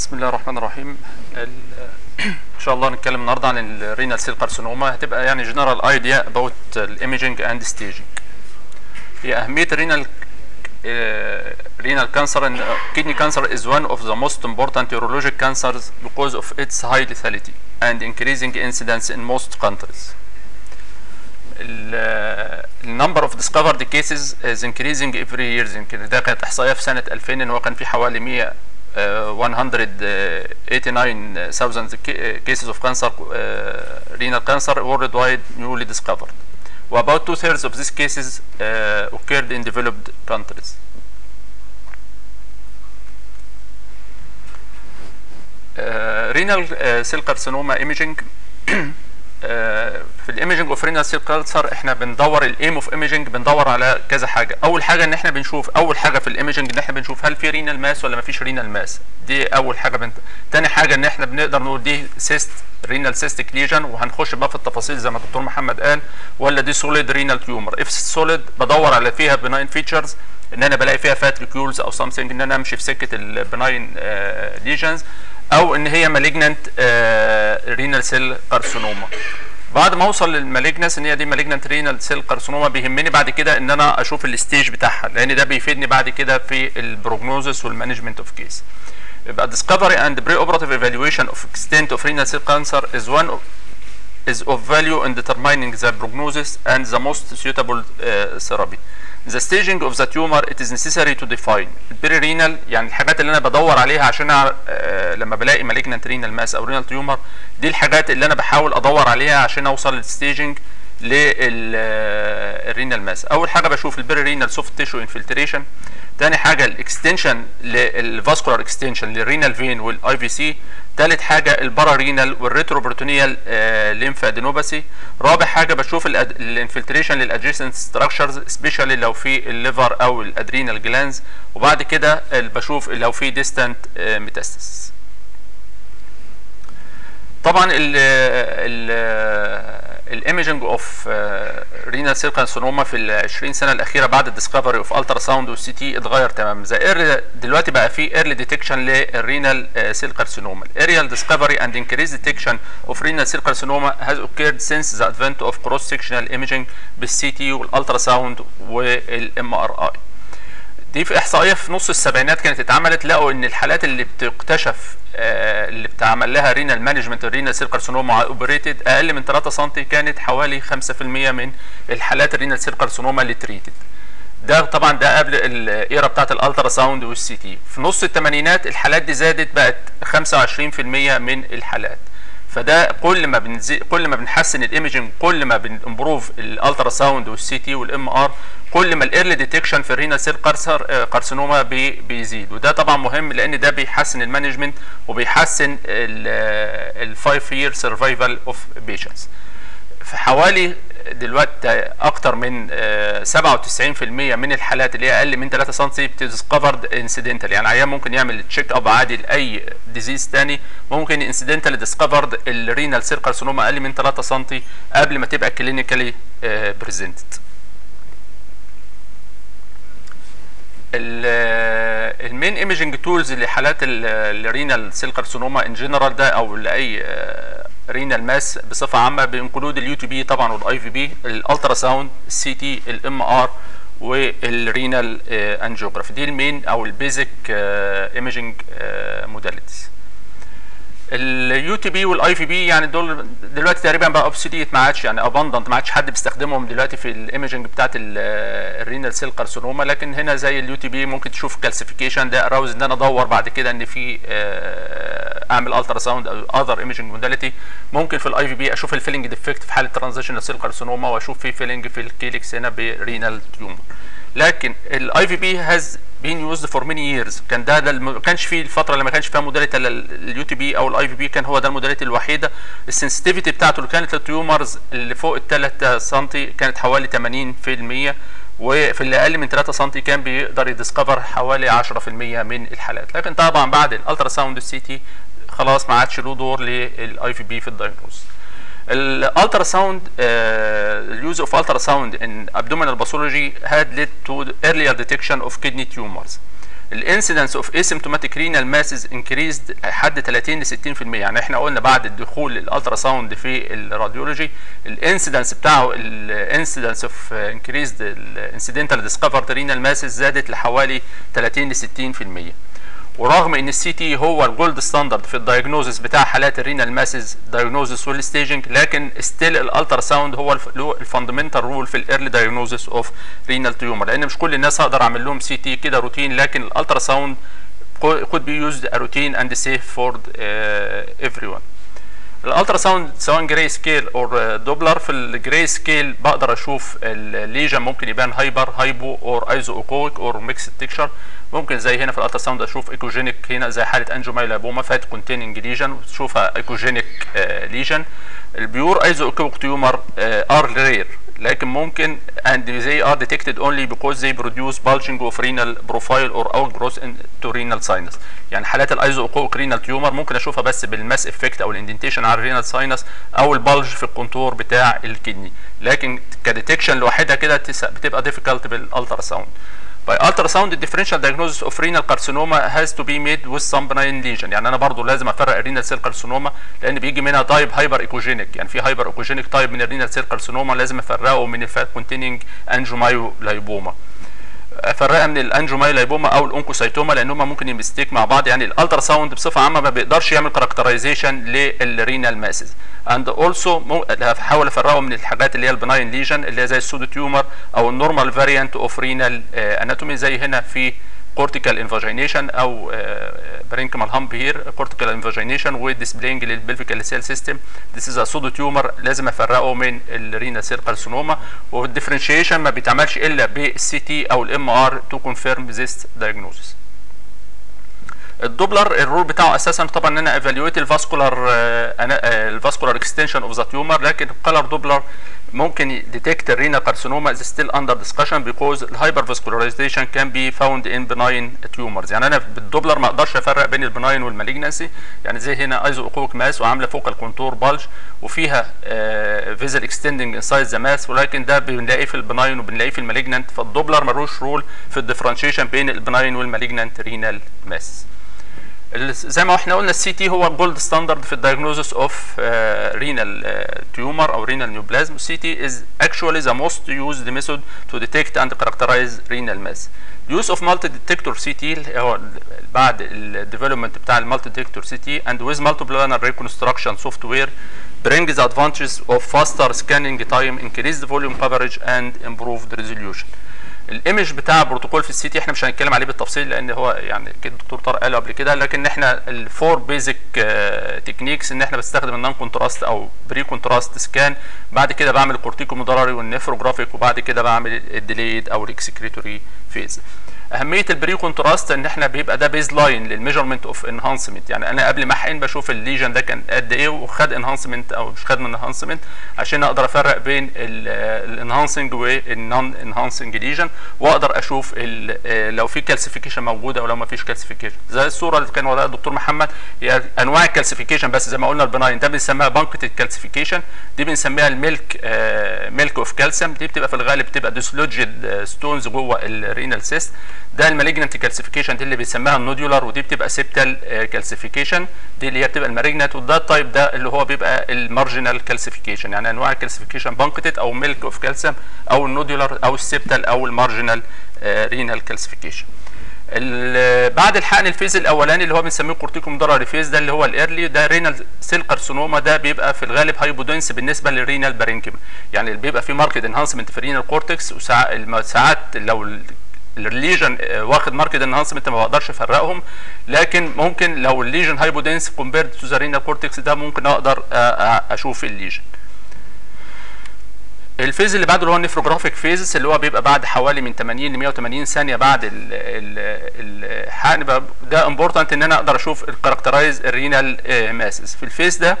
بسم الله الرحمن الرحيم. إن شاء الله نتكلم النهارده عن ال renal cell carcinoma هتبقى يعني general idea about ال imaging and staging هي أهمية ال renal آه، renal cancer إن kidney cancer is one of the most important urologic cancers because of its high lethality and increasing incidence in most countries ال آه، number of discovered cases is increasing every year. يمكن ده كانت إحصائية في سنة 2000 ان هو كان في حوالي 100 uh, 189,000 cases of cancer uh, renal cancer worldwide newly discovered. و about two thirds of these cases uh, occurred in developed countries. Uh, renal uh, cell carcinoma imaging في ال imaging of renal cell cancer إحنا بندور ال aim of imaging بندور على كذا حاجة. أول حاجة إن إحنا بنشوف أول حاجة في ال imaging إن إحنا بنشوف هل في renal mass ولا ما فيش renal mass دي أول حاجة بنت... تاني حاجة إن إحنا بنقدر نقول دي cyst renal cystic lesion وهنخش بقى في التفاصيل زي ما الدكتور محمد قال ولا دي solid renal tumor if solid بدور على فيها benign features إن أنا بلاقي فيها fat locules أو something إن أنا أمشي في سكة ال benign lesions أو إن هي malignant renal cell carcinoma بعد ما اوصل لل malignancy ان هي دي malignant renal cell carcinoma بيهمني بعد كده ان أنا أشوف ال stage بتاعها لأن ده بيفيدني بعد كده في ال prognosis وال management of case يبقى discovery and pre-operative evaluation of extent of renal cell cancer is one of is of value in determining the prognosis and the most suitable uh, therapy. The staging of the tumor it is necessary to define. ال perirenal يعني الحاجات اللي أنا بدور عليها عشان آه، لما بلاقي malignant renal mass أو renal tumor دي الحاجات اللي أنا بحاول أدور عليها عشان أوصل لل staging لل renal mass. أول حاجة بشوف ال perirenal soft tissue infiltration تاني حاجة ال extension لل vascular extension لل renal vein وال IVC. تالت حاجة ال pararenal وال retroperitoneal lymphadenopathy رابع حاجة بشوف ال infiltration لل adjacent structures specially لو في ال liver أو ال adrenal glands وبعد كده بشوف لو في distant metastasis طبعا ال ال ال imaging of renal cell carcinoma في ال 20 سنة الأخيرة بعد ال discovery of ultrasound وال CT اتغير تماما. زي دلوقتي بقى في early detection لل renal cell carcinoma ال early discovery and increased detection of renal cell carcinoma has occurred since the advent of cross sectional imaging بال CT وال ultrasound وال MRI دي في إحصائية في نص السبعينات كانت اتعملت لقوا إن الحالات اللي بتكتشف آه، اللي بتعمل لها renal management ال renal cell carcinoma operated أقل من 3 سم كانت حوالي 5% من الحالات ال renal cell carcinoma اللي treated ده طبعا ده قبل ال era بتاعت ال ultrasound وال CT. في نص الثمانينات الحالات دي زادت بقت 25% من الحالات. فده كل ما بنزي كل ما بنحسن ال imaging كل ما بن improve ال ultrasound وال CT وال MR كل ما ال early detection في ال renal cell cancer carcinoma بي بيزيد. وده طبعا مهم لأن ده بيحسن ال management وبيحسن ال five year survival of patients في حوالي دلوقتي أكتر من آه، 97% من الحالات اللي هي أقل من 3 سم بت discovered incidental يعني عيان ممكن يعمل check up عادي لأي disease تاني ممكن incidental discovered ال renal cell carcinoma أقل من 3 سم قبل ما تبقى clinically presented ال main imaging tools لحالات ال renal cell carcinoma in general ده أو لأي renal mass بصفة عامة ب include ال UTP طبعا وال IVP ال ultrasound ال CT ال MR وال renal angiography دي ال main أو ال basic imaging modalities ال UTP وال IVP يعني دول دلوقتي تقريبا بقى obsolete ما عادش يعني abandoned ما عادش حد بيستخدمهم دلوقتي في ال imaging بتاعت ال renal cell carcinoma لكن هنا زي ال UTP ممكن تشوف calcification ده arouse إن أنا أدور بعد كده إن في آه، أعمل ultrasound أو other imaging modality ممكن في ال IVP أشوف ال filling defect في حالة transition cell carcinoma وأشوف في filling في ال calyx هنا ب renal tumor لكن ال IVP has been used for many years كان ده, ما كانش فيه الفترة اللي ما كانش فيها modality ال UTP أو ال IVP كان هو ده ال modality الوحيدة. ال sensitivity بتاعته اللي كانت لل tumors اللي فوق ال 3 سم كانت حوالي 80% وفي اللي أقل من 3 سم كان بيقدر ي discover حوالي 10% من الحالات. لكن طبعا بعد ال ultrasound ال CT خلاص ما عادش له دور لل IVP في ال diagnosis. ال ultrasound ال use of ultrasound in abdominal pathology had led to earlier detection of kidney tumors. ال incidence of asymptomatic renal masses increased لحد 30 ل 60% يعني إحنا قلنا بعد الدخول ال ultrasound في ال radiology ال incidence بتاعه ال incidence of increased ال incidental discovered renal masses زادت لحوالي 30 ل 60% ورغم إن ال CT هو ال gold standard في ال diagnosis بتاع حالات ال renal masses diagnosis وال staging لكن still ال ultrasound هو ال fundamental role في ال early diagnosis of renal tumor لأن مش كل الناس هقدر أعمل لهم CT كده روتين لكن ال ultrasound could be used a routine and safe for uh, everyone. ال ultrasound سواء gray scale or Doppler في ال gray scale بقدر أشوف ال lesion ممكن يبان hyper hypo or iso echoic or mixed texture ممكن زي هنا في ال ultrasound أشوف echogenic هنا زي حالة angiomyolipoma fat containing lesion وتشوفها echogenic lesion ال pure isoechoic tumor are rare لكن ممكن and they are detected only because they produce bulging of renal profile or outgrowth into renal sinus. يعني حالات ال isoechoic renal tumor ممكن أشوفها بس بالماس افكت أو الاندنتيشن على الرينال ساينس أو البلج في الكونتور بتاع الكدني. لكن كديتكشن لوحدها كده بتبقى difficult بال ultrasound By ultrasound the differential diagnosis of renal carcinoma has to be made with some benign lesion. يعني أنا برضو لازم أفرق ال renal cell carcinoma لأن بيجي منها type hyperechogenic يعني في hyperechogenic type من ال renal cell carcinoma لازم أفرقه من ال fat containing angiomyolipoma افرقها من ال angiomyolipoma أو ال oncocytoma لأن هم ممكن ي mistake مع بعض. يعني ال ultrasound بصفة عامة ما بيقدرش يعمل characterization لل renal masses and also هحاول أفرقه من الحاجات اللي هي ال benign lesion اللي هي زي ال pseudotumor أو ال normal variant of renal anatomy زي هنا في cortical invagination أو parenchymal hump here cortical invagination و displacing لل pelvicalyceal system this is pseudotumor لازم أفرقه من ال renal cell carcinoma وال differentiation ما بيتعملش إلا بال CT أو ال MR to confirm this diagnosis ال doppler ال role بتاعه أساسا طبعا إن أنا evaluate ال vascular ال vascular extension of the tumor لكن ال color doppler ممكن detect ال renal carcinoma is still under discussion because hypervascularization can be found in benign tumors. يعني أنا بالدوبلر ما أقدرش أفرق بين ال benign وال malignancy يعني زي هنا isoechoic mass وعاملة فوق ال contour bulge وفيها vessel extending inside the mass ولكن ده بنلاقيه في ال benign وبنلاقيه في ال malignant فال doppler ملوش role في الديفرنشيشن بين البناين والمالجننت رينال ماس زي ما احنا قلنا السي تي هو الجولد ستاندرد في الدايجنوزس اوف رينال تيومر او رينال نيوبلازم السي تي is actually the most used method to detect and characterize renal mass use of multi detector CT هو بعد الديفلوبمنت بتاع المالتي ديتكتور سي تي and with multiplanar reconstruction software brings the advantages of faster scanning time increased volume coverage and improved resolution ال image بتاع بروتوكول في ال CT إحنا مش هنتكلم عليه بالتفصيل لأن هو يعني الدكتور طارق قاله قبل كده لكن إحنا ال four basic techniques إن إحنا بستخدم ال non-contrast أو pre-contrast scan بعد كده بعمل ال corticomedullary وال nephrographic وبعد كده بعمل ال delayed أو ال excretory phase أهمية ال pre-contrast إن إحنا بيبقى ده baseline لل measurement of enhancement يعني أنا قبل ما أحقن بشوف ال lesion ده كان قد إيه وخد enhancement أو مش خد من enhancement عشان أقدر أفرق بين ال enhancing وال non-enhancing lesion وأقدر أشوف لو في calcification موجودة أو لو ما فيش calcification زي الصورة اللي كان وراها الدكتور محمد هي أنواع ال calcification بس زي ما قلنا ال benign ده بنسميها punctate ال calcification دي بنسميها ال milk milk of calcium دي بتبقى في الغالب بتبقى dislodged stones جوه ال renal cyst ده ال malignant calcification دي اللي بيسميها ال nodular ودي بتبقى septal calcification. دي اللي هي بتبقى ال malignant وده ال type ده اللي هو بيبقى ال marginal calcification يعني أنواع ال calcification punctate أو milk of calcium أو ال nodular أو ال septal أو ال marginal renal calcification. بعد الحقن ال phase الأولاني اللي هو بنسميه corticomedullary phase ده اللي هو ال early ده renal cell carcinoma ده بيبقى في الغالب hypodense بالنسبة لل renal parenchyma يعني بيبقى في marked enhancement في ال renal cortex وساعات لو ال lesion واخد marked enhancement ما بقدرش افرقهم لكن ممكن لو ال lesion hypodense compared to the cortex ده ممكن أقدر أشوف ال lesion. ال phase اللي بعده اللي هو ال nephrographic phase اللي هو بيبقى بعد حوالي من 80 ل 180 ثانية بعد الحقن ده important إن أنا أقدر أشوف ال characterize ال renal masses في ال phase ده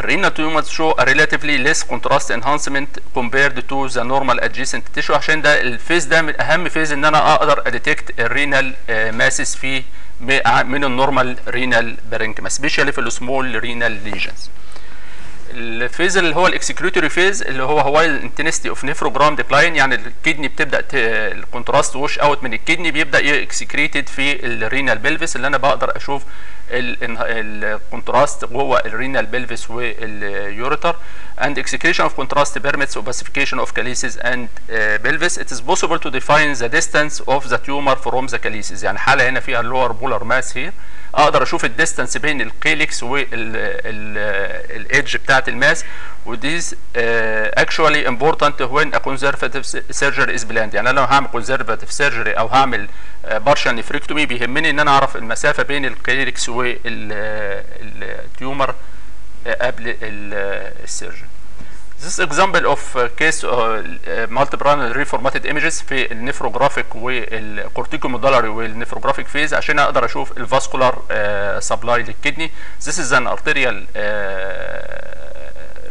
tumors show a relatively less contrast enhancement compared to the normal adjacent tissue. عشان ده ال phase ده من أهم phase إن أنا أقدر ا detect ال renal masses فيه من ال normal renal parenchyma specially في ال small renal lesions ال phase اللي هو ال excretory phase اللي هو هو الانتنستي اوف نيفروجرام ديكلاين يعني الكدني بتبدأ الكونتراست ووش اوت من الكدني بيبدأ يكسكريتد في الرينال بلفس اللي أنا بقدر أشوف ال contrast جوه ال renal pelvis وال ureter and excretion of contrast permits opacification of calyces and uh, pelvis it is possible to define the distance of the tumor from the calyces يعني حاله هنا فيها ال lower polar mass here أقدر أشوف ال distance بين ال calyx وال edge بتاعت ال mass و this actually important when a conservative surgery is planned يعني أنا لو هعمل conservative surgery أو هعمل partial nephrectomy بيهمني إن أنا أعرف المسافة بين ال calyx وال tumor قبل ال surgery This example of case uh, multiple reformatted images في ال nephrographic وال corticomedullary وال nephrographic phase عشان أقدر أشوف ال vascular supply لل kidney. This is an arterial uh,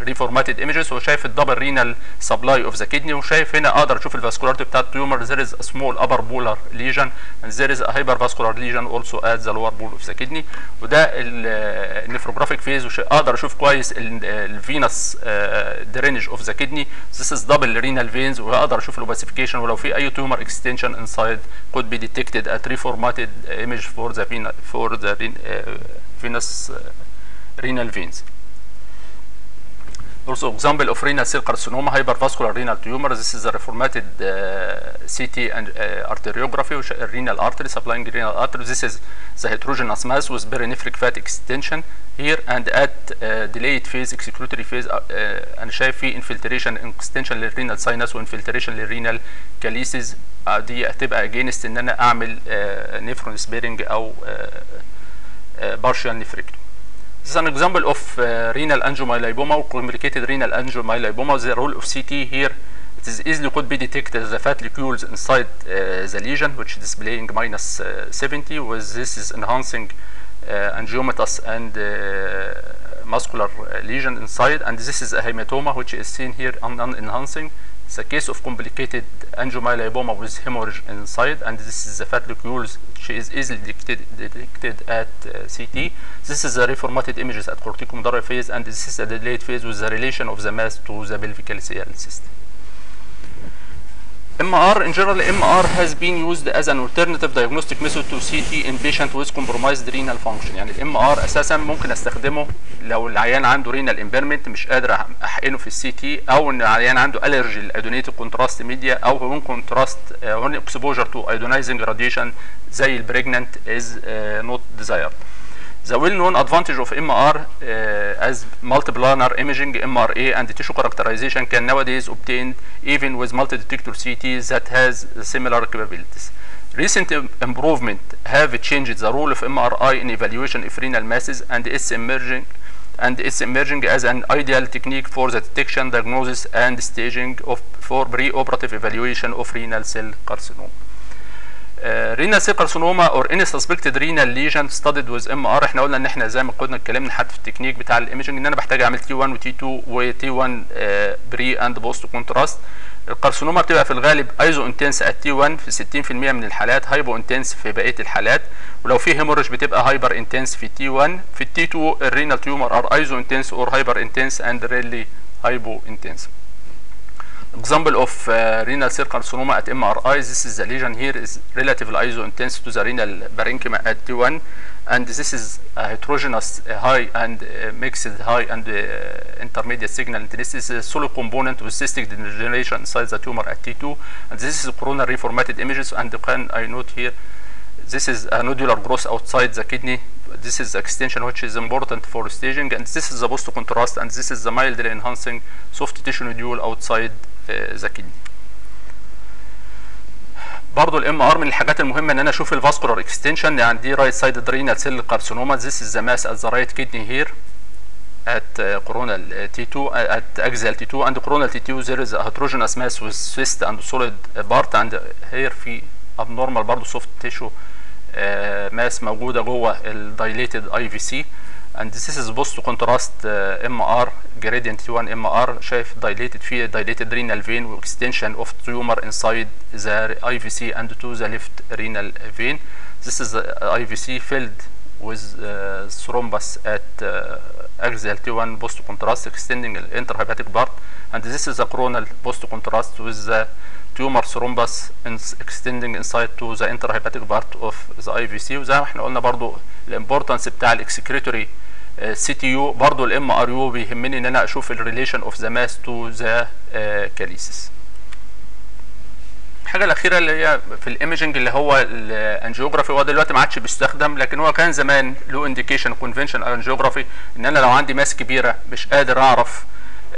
reformatted images وشايف ال double renal supply of the kidney وشايف هنا أقدر أشوف ال vascularity بتاع ال tumor is a small upper polar lesion and there is a hypervascular lesion also at the lower pole of the kidney وده ال nephrographic phase أقدر أشوف كويس ال venous drainage of the kidney this is double renal veins واقدر أشوف ال opacification ولو في اي could be detected at reformatted image for the vena for the uh, venous uh, renal veins Also example of renal cell carcinoma, hypervascular renal tumor. This is a reformatted uh, CT and uh, arteriography, which renal artery, supplying renal artery. This is the heterogeneous mass with perinephric fat extension here and at uh, delayed phase, excretory phase, uh, أنا شايف في infiltration extension للrenal sinus وinfiltration للrenal calyces uh, دي هتبقى against إن أنا أعمل uh, nephron sparing أو uh, uh, partial nephrectomy. This is an example of uh, renal angiomyolipoma or complicated renal angiomyolipoma. The role of CT here it is easily could be detected the fat licules inside uh, the lesion, which is displaying minus uh, 70, with this is enhancing uh, angiomatous and uh, muscular lesion inside, and this is a hematoma, which is seen here on enhancing. It's a case of complicated angiomyolipoma with hemorrhage inside, and this is the fat locules, which is easily detected, detected at uh, CT. This is the reformatted images at corticomedullary phase, and this is the delayed phase with the relation of the mass to the pelvic calcial system. MR, in general, MR has been used as an alternative diagnostic method to CT in patient with compromised renal function. يعني ار أساسا ممكن أستخدمه لو العيان عنده رينال امبيرمنت مش قادر أحقنه في السي تي أو إن العيان عنده الرجي لادونيتد كونتراست ميديا أو هون كونتراست هون اكسبوجر تو ايدونايزنج راديشن زي البريجننت از نوت ديزايرد. The well-known advantage of MR uh, as multiplanar imaging, MRA, and tissue characterization can nowadays obtained even with multi-detector CTs that has similar capabilities. Recent improvement have changed the role of MRI in evaluation of renal masses and its emerging and it's emerging as an ideal technique for the detection, diagnosis, and staging of for pre-operative evaluation of renal cell carcinoma. renal cell carcinoma or any suspected renal lesion studied with MR إحنا قلنا إن إحنا زي ما كنا اتكلمنا حتى في التكنيك بتاع ال imaging إن أنا بحتاج أعمل T 1 و T 2 و T 1 pre and post contrast ال carcinoma بتبقى في الغالب isointense at T 1 في 60% من الحالات hypointense في بقية الحالات. ولو في هيموريج بتبقى هايبر انتنس في تي 1 في التي 2 الرينال تيومر ار ايزو انتنس اور هايبر انتنس اند ريلي هايبو انتنس example of uh, renal cell carcinoma at MRI. This is the lesion. Here is relatively iso-intense to the renal parenchyma at T1 and this is a heterogeneous uh, high and uh, mixed high and uh, intermediate signal. And this is a solid component with cystic degeneration inside the tumor at T2 and this is coronary reformatted images. And can I note here this is a nodular growth outside the kidney. This is extension which is important for staging. And this is the post contrast and this is the mildly enhancing soft tissue nodule outside ذا كدني برضه الام ار من الحاجات المهمة إن أنا أشوف الفاسكولار اكستنشن يعني دي رايت سايد رينال سيل كارسينوما ذيس از ذا ماس ات ذا رايت كدني هير uh, coronal uh, T2 uh, at axial T2 and coronal T2 there is a heterogeneous mass with cyst and solid part and here في abnormal برضه soft tissue mass موجودة جوه ال dilated IVC and this is to contrast uh, MR gradient T1 MR شايف dilated فيه dilated renal vein extension of tumor inside the IVC and to the left renal vein this is the IVC filled with uh, thrombus at uh, axial T1 post contrast extending the intrahepatic part and this is the coronal post contrast with the tumor thrombus extending inside to the intrahepatic part of the IVC وزي ما إحنا قلنا برضو ال importance بتاع ال excretory CTU برضو ال MRU بيهمني إن أنا أشوف ال relation of the mass to the calyces. الحاجة الأخيرة اللي هي في ال imaging اللي هو ال angiography هو دلوقتي ما عادش بيستخدم لكن هو كان زمان له indication conventional angiography إن أنا لو عندي mass كبيرة مش قادر أعرف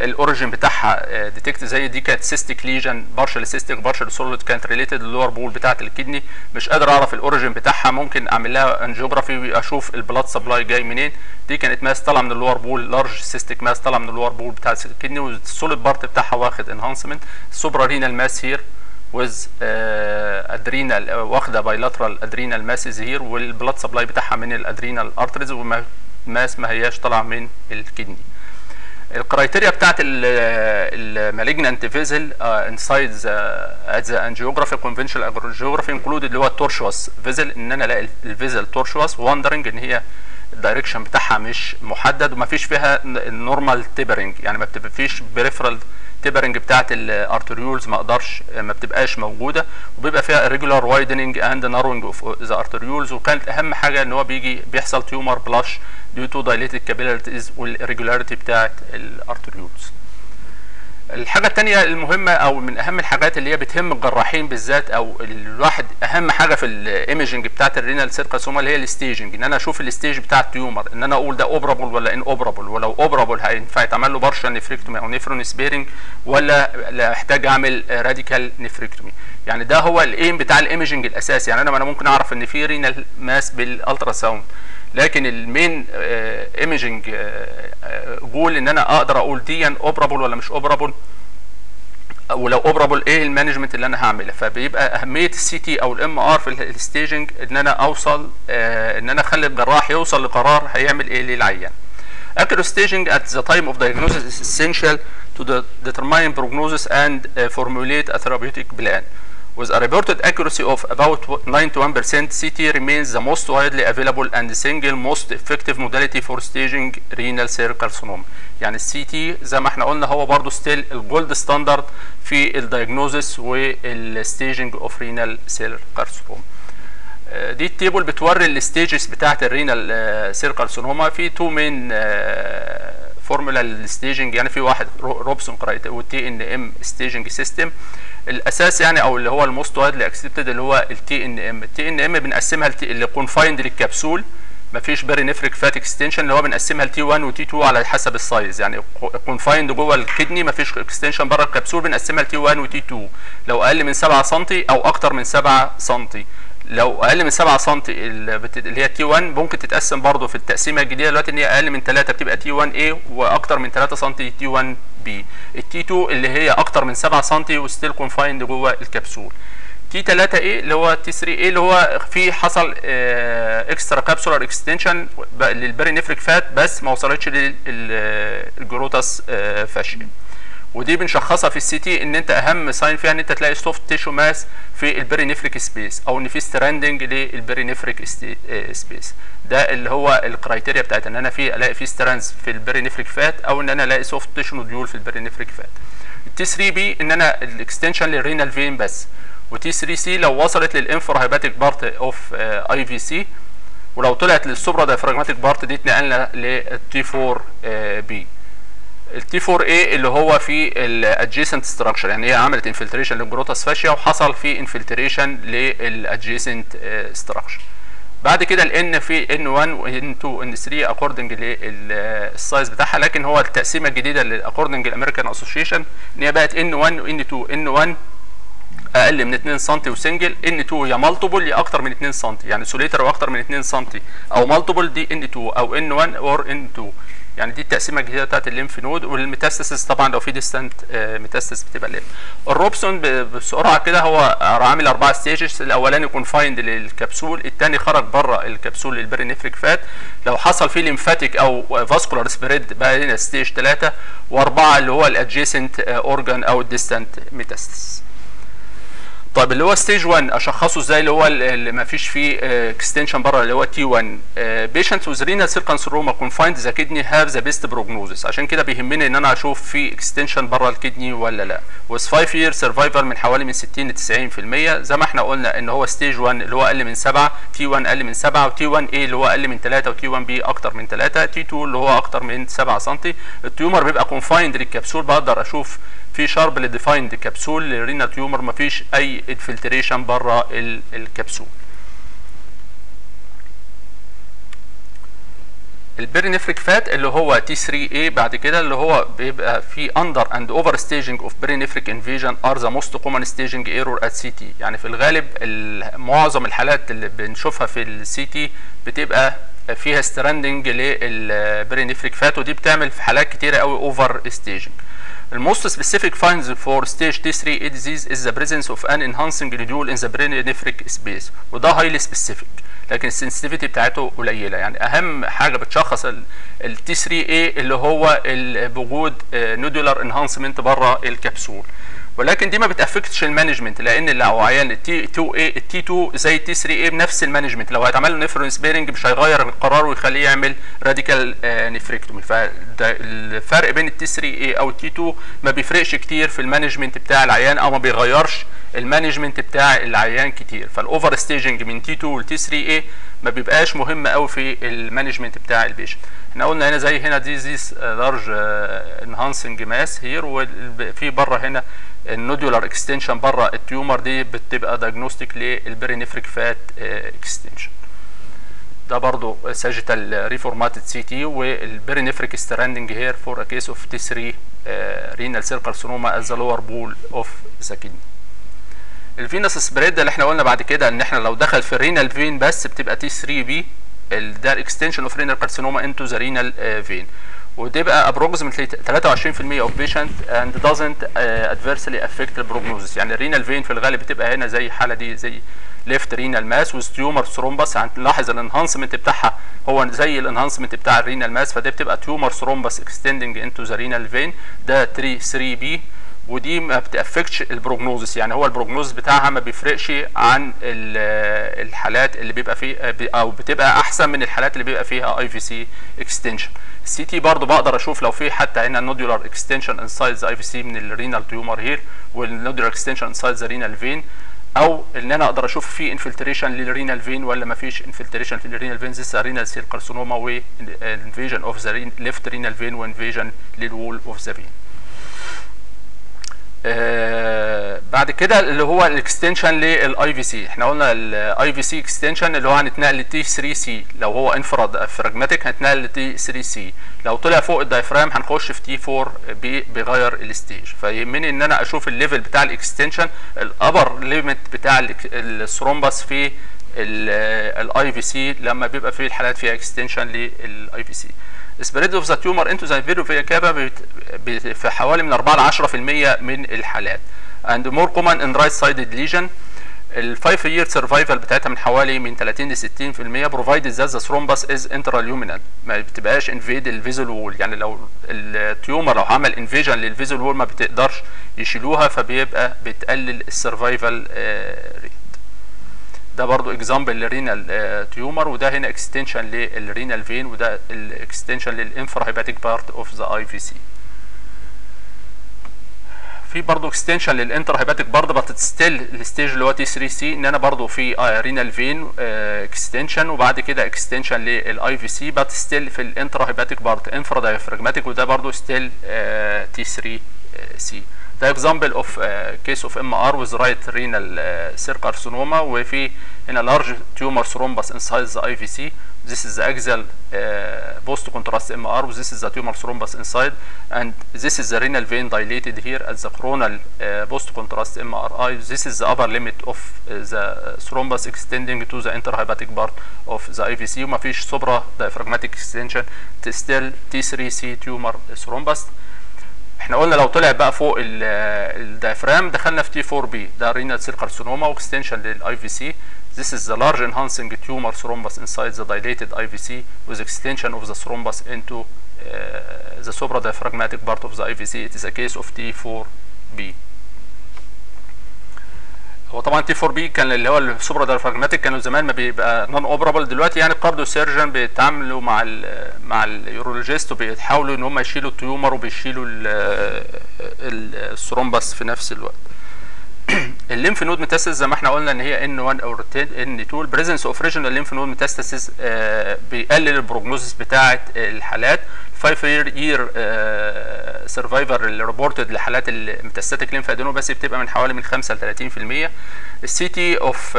ال origin بتاعها detect زي دي كانت cystic lesion partial cystic partial solid كانت related لل lower pole بتاعة ال kidney. مش قادر أعرف ال origin بتاعها ممكن أعمل لها angiography وأشوف ال blood supply جاي منين. دي كانت mass طالعة من ال lower pole large cystic mass طالعة من ال lower pole بتاع ال kidney وال solid part بتاعها واخد enhancement ال suprarenal mass here with adrenal واخدة bilateral adrenal masses here وال blood supply بتاعها من ال adrenal arteries و mass ما هياش طالعة من ال kidney. ال criteria بتاعت ال malignant vessel inside the angiography conventional angiography include اللي هو ال tortuous vessel إن أنا ألاقي ال vessel tortuous wandering إن هي ال direction بتاعها مش محدد وما فيش فيها ال normal tapering يعني ما فيش peripheral tapering بتاعت ال arterioles ما أقدرش ما بتبقاش موجودة وبيبقى فيها irregular widening and narrowing of the arterioles وكانت أهم حاجة إن هو بيجي بيحصل tumor blush due to dilated capillaries وال irregularity بتاعت ال arterioles الحاجة التانية المهمة أو من أهم الحاجات اللي هي بتهم الجراحين بالذات أو الواحد أهم حاجة في ال imaging بتاعت ال renal cell carcinoma اللي هي ال staging إن أنا أشوف ال stage بتاع ال tumor إن أنا أقول ده operable ولا inoperable ولو operable هينفع يتعمل له partial nephrectomy أو nephron sparing ولا لا أحتاج أعمل radical nephrectomy يعني ده هو ال aim بتاع ال imaging الأساسي يعني أنا أنا ممكن أعرف إن في renal mass بال ultrasound لكن ال main imaging goal إن أنا أقدر أقول دي operable ولا مش operable ولو operable إيه ال management اللي أنا هعملها؟ فبيبقى أهمية ال CT أو ال MR في ال staging إن أنا أوصل آه إن أنا أخلي الجراح يوصل لقرار هيعمل إيه للعيان. Accurate staging at the time of diagnosis to determine prognosis and uh, formulate a therapeutic plan. With a reported accuracy of about 91%, CT remains the most widely available and single most effective modality for staging renal cell carcinoma. يعني CT زي ما إحنا قلنا هو برضه still ال gold standard في ال diagnosis وال staging of renal cell carcinoma. دي ال table بتوري ال stages بتاعت ال renal cell carcinoma في two main formula لل staging يعني في واحد روبسون وال TNM staging system الأساس يعني أو اللي هو ال most widely accepted اللي هو ال TNM ال TNM بنقسمها اللي confined لل capsule مفيش perinephric fat extension اللي هو بنقسمها ل T 1 و T 2 على حسب ال size يعني confined جوه ال kidney مفيش extension بره الكبسول بنقسمها ل T 1 و T 2 لو أقل من 7 سم أو أكتر من 7 سم لو أقل من 7 سم اللي هي T 1 ممكن تتقسم برضه في التقسيمة الجديدة دلوقتي إن هي أقل من 3 بتبقى T 1 A وأكتر من 3 سم T 1 B ال T 2 اللي هي أكتر من 7 سم و still confined جوه ال capsule. T 3 A اللي هو T 3 A اللي هو في حصل extracapsular extension لل perinephric fat بس ما وصلتش لل Gerota's fascia ودي بنشخصها في ال CT إن أنت أهم sign فيها إن أنت تلاقي soft tissue mass في ال perinephric space أو إن في stranding لل perinephric space ده اللي هو ال criteria بتاعت إن أنا في ألاقي في strands في ال perinephric fat أو إن أنا ألاقي soft tissue nodule في ال perinephric fat ال T 3 B إن أنا ال extension لل renal vein بس. و T 3 C لو وصلت لل infrahepatic part of IVC ولو طلعت لل supradiaphragmatic part دي اتنقلنا لل T 4 B ال T 4 A اللي هو في ال adjacent structure يعني هي عملت infiltration لل Gerota's fascia وحصل في infiltration لل adjacent structure بعد كده الان في ان 1 وان 2 وان 3 اكوردنج للسايز بتاعها لكن هو التقسيمة الجديدة according لل American Association إن هي بقت N 1 و N 2 N 1 أقل من 2 سم و single N 2 يا multiple يا أكتر من 2 سم يعني solitary وأكتر من 2 سم أو multiple دي N 2 أو N 1 or N 2 يعني دي التقسيمة الجديدة بتاعت ال lymph node وال metastasis طبعا لو في distant metastasis بتبقى lymph ال Robson بسرعة كده هو عامل أربع stages الأولاني confined لل capsule الثاني خرج بره ال capsule لل perinephric fat. لو حصل فيه lymphatic أو vascular spread بقى هنا stage 3 وأربعة اللي هو ال adjacent organ أو ال distant metastasis. طيب اللي هو stage 1 أشخصه إزاي؟ اللي هو اللي ما فيش فيه extension بره اللي هو T 1 patient with renal cell carcinoma confined the kidney have the best prognosis عشان كده بيهمني إن أنا أشوف في extension بره ال kidney ولا لا. with 5 year survival من حوالي من 60 ل 90% زي ما إحنا قلنا إن هو stage 1 اللي هو أقل من 7 T 1 أقل من 7 و T 1 A اللي هو أقل من 3 و T 1 B أكتر من 3 T 2 اللي هو أكتر من 7 سم ال tumor بيبقى confined لل capsule بقدر أشوف في sharp well-defined capsule لل renal tumor مفيش أي infiltration بره ال capsule. ال perinephric fat اللي هو T3a بعد كده اللي هو بيبقى في under and over staging of perinephric invasion are the most common staging error at CT يعني في الغالب معظم الحالات اللي بنشوفها في ال CT بتبقى فيها stranding لل perinephric fat ودي بتعمل في حالات كتيرة قوي over staging most specific finds for stage T3A disease is the presence of an enhancing nodule in the perinephric space وده highly specific لكن ال sensitivity بتاعته قليله يعني اهم حاجة بتشخص ال T3A اللي هو بوجود nodular enhancement بره الكبسول ولكن دي ما بت affect ش ال management لأن لو عيان ال T2a ال T2 زي ال T3a بنفس ال management. لو هيتعمل له nephron sparing مش هيغير القرار ويخليه يعمل radical nephrectomy فالفرق بين ال T3a أو ال T2 ما بيفرقش كتير في ال management بتاع العيان أو ما بيغيرش ال management بتاع العيان كتير. فال over staging من T2 ل T3a ما بيبقاش مهم قوي في ال management بتاع ال patient. إحنا قلنا هنا زي هنا دي this large enhancing mass here وفي برة هنا ال nodular extension بره ال tumor دي بتبقى diagnostic لل perinephric fat extension ده برضو sagittal reformatted CT وال perinephric stranding here for a case of T3 renal cell carcinoma at the lower pole of the kidney ال venous spread اللي إحنا قلنا بعد كده ان إحنا لو دخل في ال renal vein بس بتبقى T3b ده ال extension of renal carcinoma into the renal vein وتبقى approximately 23% of patient and doesn't uh, adversely affect the prognosis. يعني ال renal vein في الغالب بتبقى هنا زي الحالة دي زي left renal mass with tumor thrombus هنلاحظ ال enhancement بتاعها هو زي ال enhancement بتاع ال renal mass فده بتبقى tumor thrombus extending into the renal vein ده 3 3b ودي ما بت affect ش ال prognosis. يعني هو ال prognosis بتاعها ما بيفرقش عن الحالات اللي بيبقى فيه أو بتبقى أحسن من الحالات اللي بيبقى فيها IVC extension ال CT برضه بقدر أشوف لو في حتى هنا nodular extension inside IVC من ال renal tumor here وال nodular extension inside the renal vein أو إن أنا أقدر أشوف في infiltration لل renal vein ولا ما فيش infiltration في ال renal vein زي renal cell carcinoma و invasion of the left renal vein و invasion لل wall of the vein آه بعد كده اللي هو ال extension لل IVC إحنا قلنا ال IVC extension اللي هو هنتنقل ل T3c لو هو infradiaphragmatic هنتنقل ل T3c لو طلع فوق ال diaphragm هنخش في T4 b بيغير ال stage فيهمني إن أنا أشوف ال level بتاع ال extension ال upper limit بتاع ال thrombus في ال IVC لما بيبقى في الحالات فيها extension لل IVC spread of the tumor into the inferior vena cava في حوالي من 4 ل 10% من الحالات. More common in right sided lesion. ال 5 year survival بتاعتها من حوالي من 30 ل 60% provided that the thrombus is intraluminal. ما بتبقاش invade ال vessel wall يعني لو ال tumor لو عمل invasion لل vessel wall ما بتقدرش يشيلوها فبيبقى بتقلل ال survival rate ده برضو example لل renal tumor وده هنا extension لل renal vein وده ال extension لل infrahepatic part of the IVC في برضو extension لل intrahepatic برضه بس still ال stage اللي هو T3c إن أنا برضو في renal vein extension وبعد كده extension لل IVC بس still في ال intrahepatic part infradiaphragmatic وده برضو still تي 3 سي ده example of uh, case of MR with right renal uh, cell carcinoma وفي هنا large tumor thrombus inside the IVC this is the axial uh, post contrast MR this is the tumor thrombus inside and this is the renal vein dilated here at the coronal uh, post contrast MRI this is the upper limit of uh, the thrombus extending to the interhepatic part of the IVC وما فيش supra diaphragmatic extension still T3C tumor thrombus إحنا قلنا لو طلع بقى فوق ال diaphragm دخلنا في T4b ده renal cell carcinoma و extension لل IVC This is the large enhancing tumor thrombus inside the dilated IVC with extension of the thrombus into uh, the supradiaphragmatic part of the IVC. It is a case of T4B. هو طبعا T4b كان اللي هو ال supradiaphragmatic كانوا زمان ما بيبقى non-operable دلوقتي يعني ال cardio surgeon بيتعاملوا مع ال مع ال urologist وبيحاولوا إن هم يشيلوا ال tumor وبيشيلوا ال thrombus في نفس الوقت. ال lymph node metastasis زي ما إحنا قلنا إن هي N1 أو N2 ال presence of regional lymph node metastasis بيقلل ال prognosis بتاعة الحالات. 5 year survival اللي reported لحالات ال metastatic adenopathy بتبقى من حوالي من 5 ل 30% ال CT of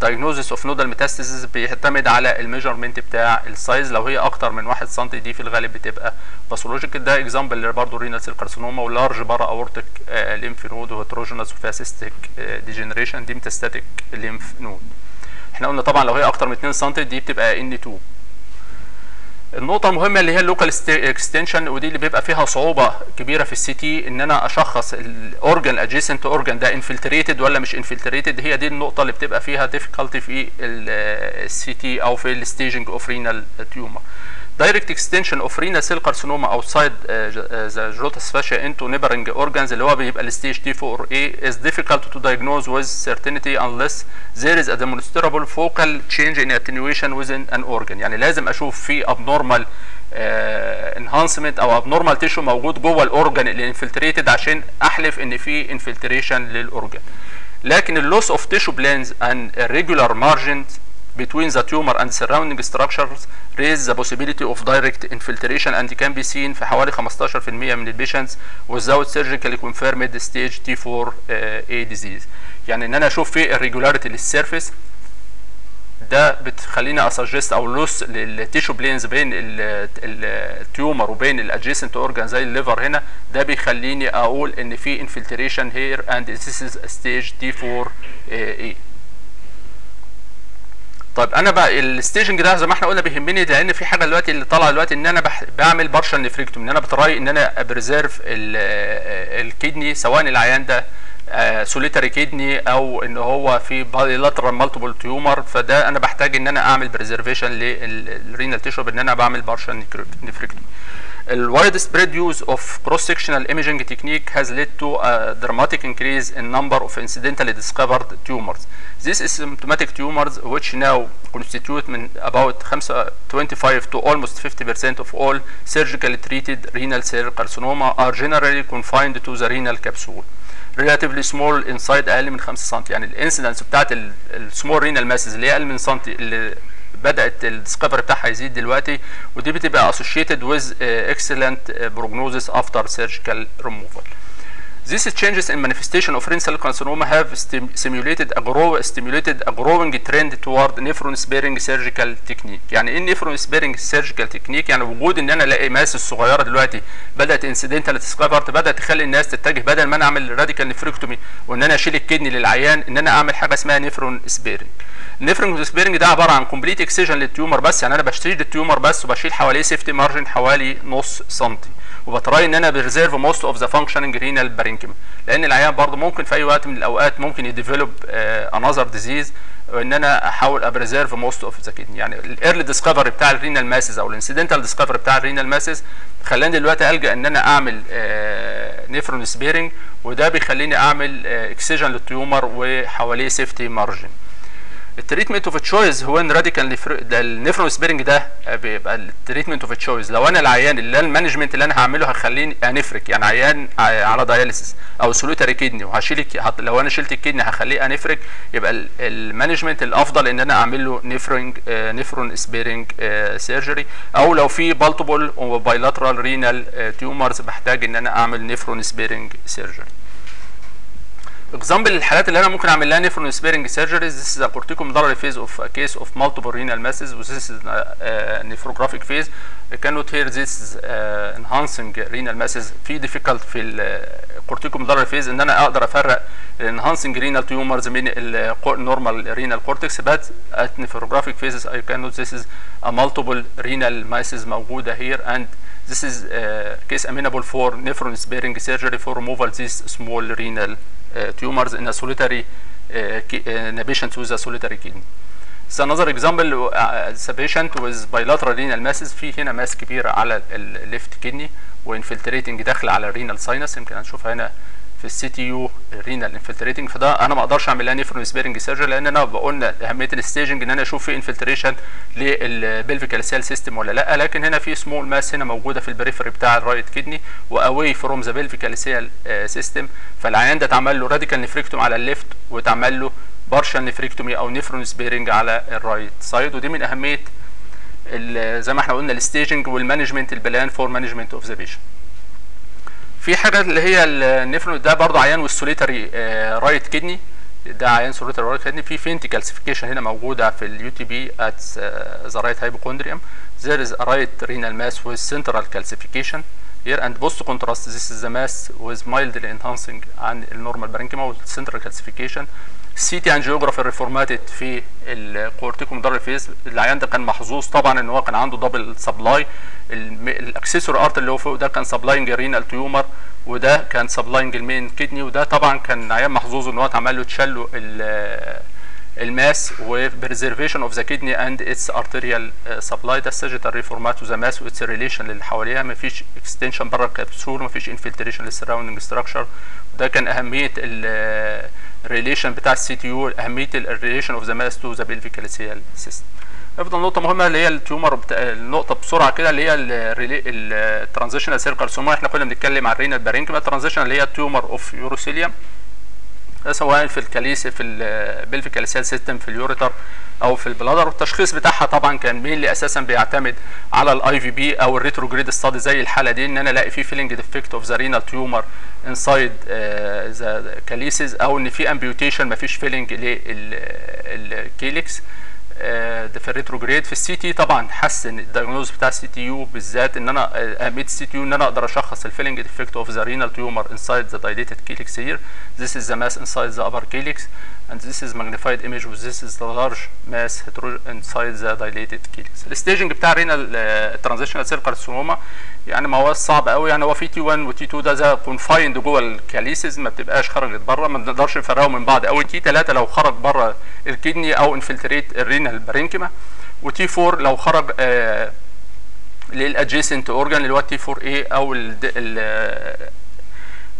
diagnosis of nodal metastasis بيعتمد على ال measurement بتاع ال size لو هي أكتر من 1 سم دي في الغالب بتبقى pathological ده example برضه renal cell carcinoma وال large para-aortic lymph node و heterogeneous وفيها cystic degeneration دي metastatic lymph node إحنا قلنا طبعا لو هي أكتر من 2 سم دي بتبقى N2 النقطة المهمة اللي هي ال local extension ودي اللي بيبقى فيها صعوبة كبيرة في ال CT إن أنا أشخص ال organ adjacent organ ده infiltrated ولا مش infiltrated هي دي النقطة اللي بتبقى فيها difficulty في ال CT أو في ال staging of renal تيومر. Extension of renal cell carcinoma outside uh, the Jrotas fascia into neighboring organs اللي هو بيبقى الستيج T 4A is difficult to diagnose with certainty unless there is a demonstrable focal change in attenuation within an organ يعني لازم أشوف في uh, enhancement أو abnormal tissue موجود جوه الاورجن اللي انفلتريتد عشان احلف ان في انفلتريشن للاورجن لكن اللوس of tissue planes and irregular margins between the tumor and surrounding structures raise the possibility of direct infiltration and can be seen في حوالي 15% من ال patients without surgically confirmed stage T4A disease. يعني إن أنا أشوف في irregularity لل surface ده بتخليني suggest أو loss لل tissue planes بين ال tumor وبين ال adjacent organ زي ال liver هنا. ده بيخليني أقول إن في infiltration here and this is stage T 4 اي طيب أنا بقى ال staging ده زي ما إحنا قلنا بيهمني لأن في حاجة دلوقتي اللي طالعة دلوقتي إن أنا بعمل partial nephrectomy إن أنا ب try إن أنا أ preserve ال kidney سواء العيان ده solitary kidney أو إن هو في bilateral multiple tumor فده أنا بحتاج إن أنا أعمل preservation لل renal tissue بإن أنا بعمل partial nephrectomy. The widespread use of cross-sectional imaging technique has led to a dramatic increase in number of incidentally discovered tumors. These asymptomatic tumors, which now constitute about 25 to almost 50% of all surgically treated renal cell carcinoma, are generally confined to the renal capsule. relatively small inside أقل من 5 سم يعني الانسيدنس بتاعت السمول رينال ماسز اللي هي أقل من سم اللي بدات الديسكفري بتاعها يزيد دلوقتي ودي بتبقى uh, excellent uh, prognosis after surgical removal. These changes in manifestation of renal cell carcinoma have stim stimulated a, grow stimulated a growing trend toward nephron sparing surgical technique. يعني إيه nephron sparing surgical technique؟ يعني وجود ان أنا الاقي mass الصغيره دلوقتي بدات incidental discovered بدات تخلي الناس تتجه بدل ما أنا اعمل radical nephrectomy وان أنا اشيل ال kidney للعيان ان أنا اعمل حاجة اسمها nephron sparing. ال nephron sparing ده عبارة عن complete excision لل tumor بس يعني أنا بشيل ال tumor بس وبشيل حواليه safety margin حوالي نص سنتي. وب try إن أنا preserve most of the functioning renal parenchyma لأن العيان برضه ممكن في أي وقت من الأوقات ممكن ي develop another disease وإن أنا أحاول ا preserve most of the kidney يعني الايرلي ديسكفري بتاع الرينال ماسز أو الانسيدنتال ديسكفري بتاع الرينال ماسز خلاني دلوقتي ألجأ إن أنا أعمل nephron sparing وده بيخليني أعمل excision لل tumor وحواليه safety margin ال treatment of choice هو ان radical ال nephron sparing ده بيبقى ال treatment of choice لو أنا العيان اللي ال management اللي أنا هعمله هخليني anephric. يعني عيان على dialysis أو solitary kidney وهشيل لو أنا شلت ال kidney هخليه anephric. يبقى ال management الأفضل إن أنا أعمل له nephr- nephron sparing surgery أو لو في multiple و bilateral renal tumors بحتاج إن أنا أعمل nephron sparing surgery example الحالات اللي أنا ممكن أعمل لها nephron sparing surgeries. This is corticomedullary phase of case of multiple renal masses و this is nephrographic phase can note here this enhancing renal masses في difficult في ال corticomedullary phase ان أنا أقدر أفرق ال enhancing renal tumors من ال normal renal cortex but at nephrographic phases I can note this is a multiple renal masses موجودة here and This is uh, case amenable for nephron sparing surgery for removal these small renal uh, tumors in a solitary uh, in a patient with a solitary kidney. So another example uh, a patient with bilateral renal masses في هنا mass كبيرة على ال left kidney و infiltrating داخل على ال renal sinus يمكن هنشوفها هنا في ال CTU renal infiltrating فده أنا ما أقدرش أعمل لها nephron sparing surgery لأن أنا قلنا أهمية ال staging إن أنا أشوف في infiltration لل pelvicalyceal system ولا لأ. لكن هنا في small mass هنا موجودة في ال periphery بتاع ال right kidney و away from the pelvicalyceal system فالعيان ده اتعمل له radical nephrectomy على ال left واتعمل له partial nephrectomy أو nephron sparing على ال right side. ودي من أهمية زي ما إحنا قلنا ال staging وال management ال plan for management of the patient في حاجة اللي هي النفرون ده برضه عيان وال solitary right kidney ده عيان solitary right kidney في faint calcification هنا موجودة في ال UTP at the right hypochondrium there is a right renal mass with central calcification. Here and post contrast this is the mass with mildly enhancing عن ال normal parenchyma وال central calcification. ال CT angiography reformatted في ال corticomedullary phase العيان ده كان محظوظ. طبعا إن هو كان عنده double supply ال accessory artery اللي هو فوق ده كان supplying renal tumor وده كان supplying ال main kidney وده طبعا كان عيان محظوظ إن هو اتعمل له تشالو ال mass و preservation of the kidney and its arterial supply ده ال sagittal reformat و the mass و its relation اللي حواليها. مفيش extension بره الكبسول مفيش infiltration لل surrounding structure ده كان أهمية ال relation بتاع ال CTU أهمية ال relation of the mass to the pelvicalyceal system أفضل نقطة مهمة اللي هي ال tumor بتا... النقطة بسرعة كده اللي هي ال transitional cell carcinoma إحنا كنا بنتكلم عن ال renal parenchyma ال transition اللي هي ال tumor of urothelium سواء في ال calyces في ال pelvicalyceal system في ال ureter أو في ال bladder والتشخيص بتاعها طبعا كان مين اللي أساسا بيعتمد على ال IVP أو ال retrograde study زي الحالة دي إن أنا ألاقي في filling defect of the renal tumor inside the calyces أو ان في amputation ما فيش filling لل calyx ده في ال retrograde في ال CT طبعا حسن ال diagnosis بتاع ال CTU بالذات إن أنا اهميه السي تي يو إن أنا أقدر أشخص ال filling defect of the renal tumor inside the dilated calyx here. This is the mass inside the upper calyx. And this is magnified image with this is the large mass inside the dilated calyx ال staging بتاع renal transitional cell carcinoma يعني ما هو صعب قوي يعني هو في T 1 و T 2 ده confined جوه ال calyces ما بتبقاش خرجت بره ما بنقدرش نفرقهم من بعض قوي T 3 لو خرج بره ال kidney أو infiltrate ال renal parenchyma و T 4 لو خرج آه لل adjacent organ اللي هو ال T 4 A أو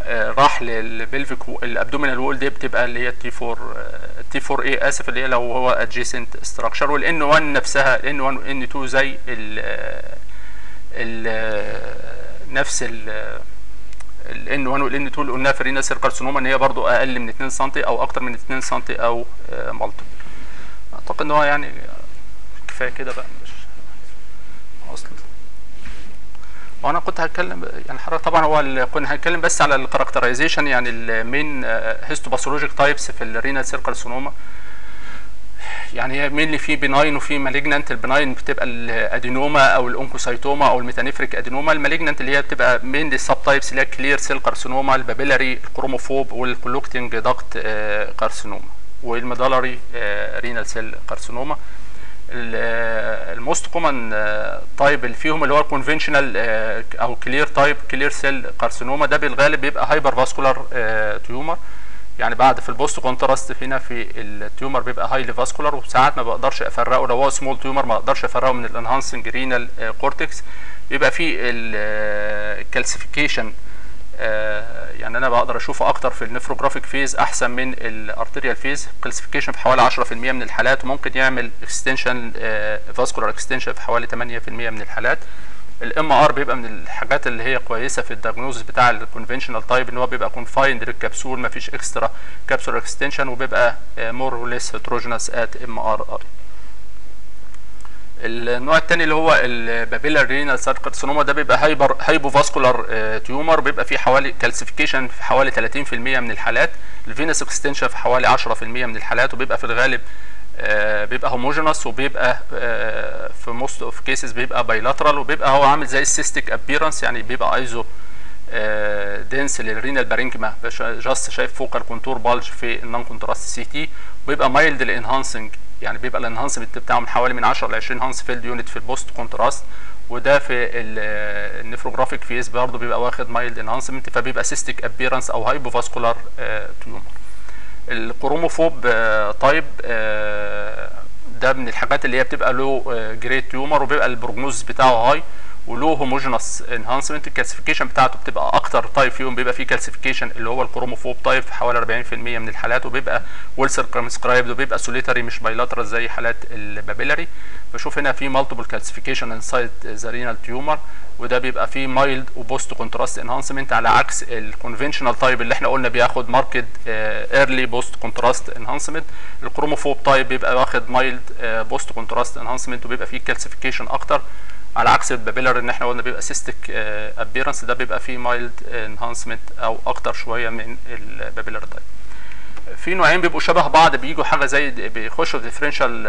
راح لل pelvic abdominal wall دي بتبقى اللي هي ال T 4 ال T 4 A آسف اللي هي لو هو adjacent structure وال N 1 نفسها N 1 و N 2 زي ال ال نفس ال ال N1 وال N2 اللي قلناها في ال renal cell carcinoma إن هي برضو أقل من 2 سم أو أكتر من 2 سم أو multi أعتقد إن هو يعني كفاية كده بقى مش اصل وأنا كنت هتكلم يعني حضرتك طبعا هو كنا هنتكلم بس على ال characterization يعني ال main histopathologic types في ال renal cell carcinoma يعني هي main فيه benign وفيه malignant ال benign بتبقى ال adenoma أو ال oncocytoma أو ال metanephric adenoma. ال malignant اللي هي بتبقى main ال subtypes اللي هي clear cell carcinoma ال papillary ال chromophobe وال collecting duct carcinoma وال medullary renal cell carcinoma ال most common type اللي فيهم اللي هو ال conventional أو clear type clear cell carcinoma ده بالغالب بيبقى hypervascular tumor يعني بعد في ال post contrast هنا في ال tumor بيبقى highly vascular وساعات ما بقدرش أفرقه. لو هو small tumor ما أقدرش أفرقه من ال enhancing renal cortex بيبقى فيه ال calcification يعني أنا بقدر اشوفه أكتر في ال nephrographic phase أحسن من ال arterial phase. calcification في حوالي 10% من الحالات وممكن يعمل extension vascular extension في حوالي 8% من الحالات. ال MR بيبقى من الحاجات اللي هي كويسة في ال diagnosis بتاع ال conventional type إن هو بيبقى confined لل capsule ما فيش extracapsular extension وبيبقى more or less heterogeneous at MRI النوع الثاني اللي هو ال papillary renal cell carcinoma ده بيبقى hyper hypovascular tumor بيبقى فيه حوالي calcification في حوالي 30% من الحالات ال venous extension في حوالي 10% من الحالات وبيبقى في الغالب آه بيبقى homogeneous وبيبقى آه في most of cases بيبقى bilateral وبيبقى هو عامل زي ال cystic appearance يعني بيبقى ايزو آه dense لل renal parenchyma just شايف focal contour bulge في ال non contrast CT وبيبقى mild enhancing يعني بيبقى ال enhancement بتاعه من حوالي من 10 ل 20 Hounsfield unit في ال post contrast وده في ال nephrographic phase برضه بيبقى واخد mild enhancement فبيبقى cystic appearance أو hypovascular tumor ال chromophobe type ده من الحاجات اللي هي بتبقى low grade tumor وبيبقى ال prognosis بتاعه هاي ولو هوموجينوس انهانسمنت الكالسيفيكيشن بتاعته بتبقى أكتر type فيهم بيبقى فيه calcification اللي هو ال chromophobe type في حوالي 40% من الحالات وبيبقى well circumscribed وبيبقى solitary مش bilateral زي حالات ال papillary بشوف هنا في multiple calcification inside the renal tumor وده بيبقى فيه مايلد وبوست كونتراست انهانسمنت على عكس ال conventional type اللي إحنا قلنا بياخد marked early post contrast enhancement ال chromophobe type بيبقى واخد mild post contrast enhancement وبيبقى فيه calcification أكتر. على عكس ال papillary ان إحنا قلنا بيبقى cystic appearance ده بيبقى فيه mild enhancement أو أكتر شوية من ال papillary type في نوعين بيبقوا شبه بعض بيجوا حاجة زي بيخشوا differential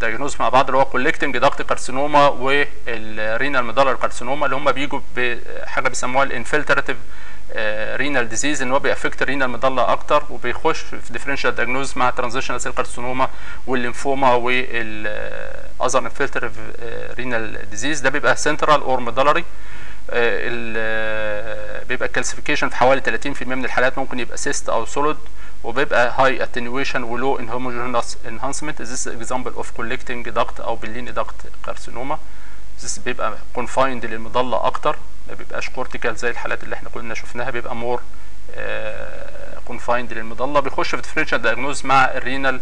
diagnosis مع بعض اللي هو collecting duct carcinoma وال renal medullary carcinoma اللي هم بيجوا بحاجه بيسموها ال infiltrative renal disease إن هو بي affect ال renal medulla أكتر وبيخش في differential diagnosis مع transitional cell carcinoma وال lymphoma وال other infiltrative renal disease ده بيبقى central or medullary بيبقى ال calcification في حوالي 30% من الحالات ممكن يبقى cyst أو solid وبيبقى هاي اتنيويشن ولو انهوموجينوس انهانسمنت ذيس اكزامبل اوف كولكتنج داكت أو Bellini duct carcinoma this بيبقى confined لل medulla أكتر. ما بيبقاش cortical زي الحالات اللي إحنا كنا شفناها. بيبقى more confined لل medulla بيخش في differential diagnosis مع ال renal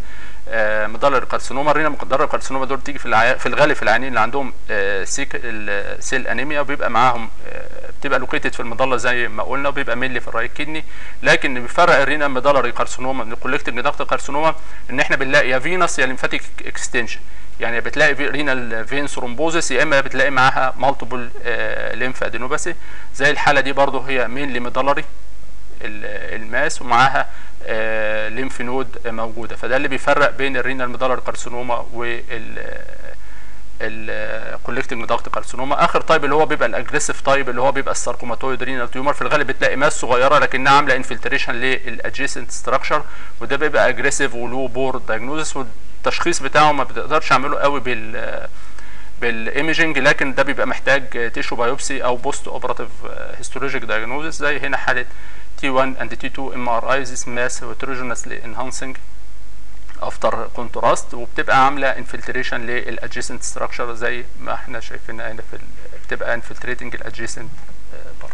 medullary carcinoma ال renal medullary carcinoma دول بتيجي في العيا في الغالب في العيانين اللي عندهم sickle cell anemia وبيبقى معاهم بتبقى located في ال medulla زي ما قلنا وبيبقى mainly في ال right kidney لكن بيفرق ال renal medullary carcinoma من ال collecting duct carcinoma إن إحنا بنلاقي يا venous يا lymphatic extension يعني بتلاقي renal vein thrombosis يا إما بتلاقي معاها multiple lymphadenopathy زي الحالة دي برضو هي mainly medullary ال mass ومعاها lymph node موجودة. فده اللي بيفرق بين ال renal medullary carcinoma وال ال collecting duct carcinoma آخر type اللي هو بيبقى ال aggressive type اللي هو بيبقى ال sarcomatoid renal tumor في الغالب بتلاقي mass صغيرة لكنها عاملة infiltration لل adjacent structure وده بيبقى aggressive وله poor diagnosis والتشخيص بتاعه ما بتقدرش اعمله قوي بال بالايمجنج لكن ده بيبقى محتاج تيشو بايوبسي أو بوست اوبراتيف هيستولوجيك دايجنوزس زي هنا حالة T1 and T2 MRI this mass heterogeneously enhancing after contrast وبتبقى عاملة انفلتريشن للادجيسنت ستراكشر زي ما إحنا شايفينها هنا في بتبقى infiltrating الادجيسنت part.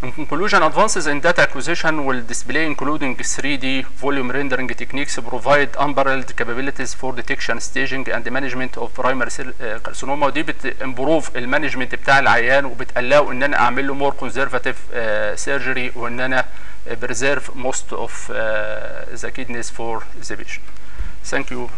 In conclusion, advances in data acquisition will display including 3D volume rendering techniques provide unparalleled capabilities for detection, staging and management of primary cell carcinoma ودي بتمبروف المانجمنت بتاع العيان وبتقلقه ان أنا اعمل له conservative uh, surgery وان أنا most of uh, the kidneys for the patient. Thank you.